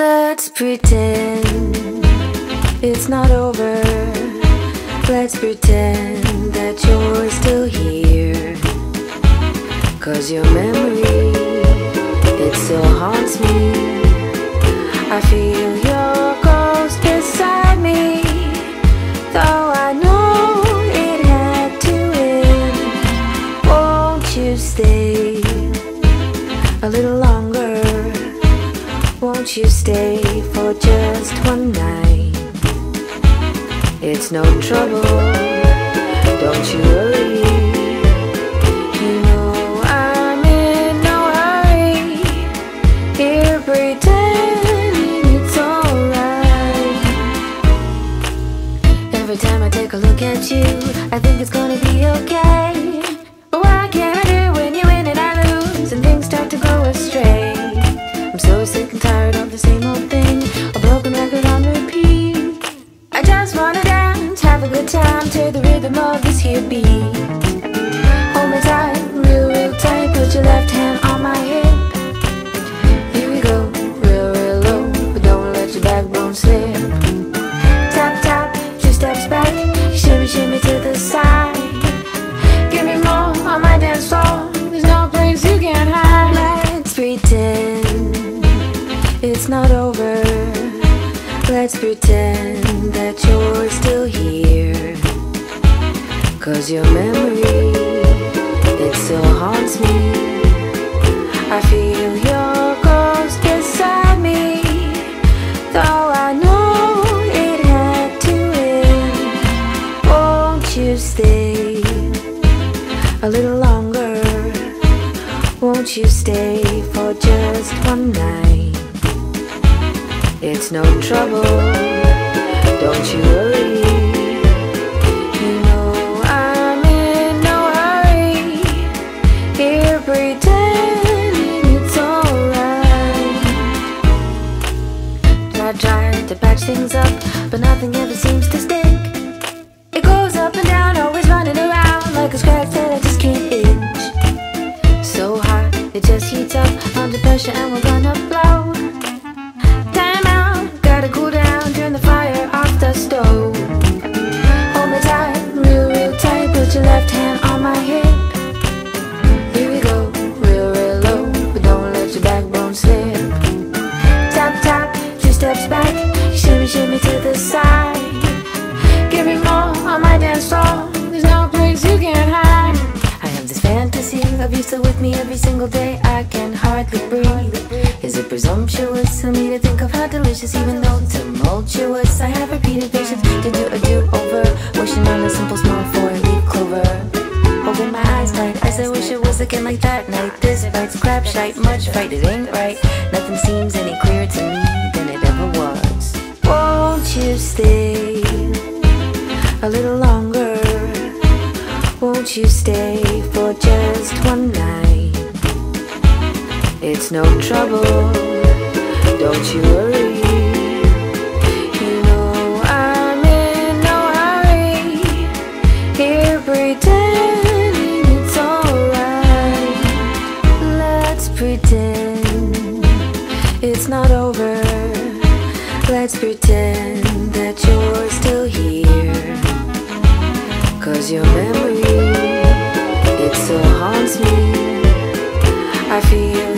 Let's pretend it's not over. Let's pretend that you're still here. Cause your memory, it still haunts me. I feel your ghost beside me. Though I know it had to end. Won't you stay a little longer? Won't you stay for just one night? It's no trouble, don't you worry. You know I'm in no hurry. Here pretending it's alright. Every time I take a look at you, I think it's gonna not over. Let's pretend that you're still here. Cause your memory, it still haunts me. I feel your ghost beside me. Though I know it had to end. Won't you stay a little longer? Won't you stay for just one night? It's no trouble, don't you worry. You know I'm in no hurry. Here pretending it's alright. I tried to patch things up, but nothing ever seems to stick. It goes up and down, always running around like a scratch that I just can't itch. So hot, it just heats up under pressure, and we're gonna blow. There's no place you can hide. I have this fantasy of you still with me every single day, I can hardly breathe. Is it presumptuous of me to think of how delicious, even though tumultuous? I have repeated patience to do a do-over, wishing on a simple small four-leaf clover. Open my eyes tight, as I wish it was again like that night. This fight's crap shite, much fight, it ain't right. Nothing seems any clearer to me than it ever was. Won't you stay You stay for just one night? It's no trouble, don't you worry. You know I'm in no hurry. Here pretending it's alright. Let's pretend it's not over. Let's pretend that you're still here. Cause your memory me. I feel.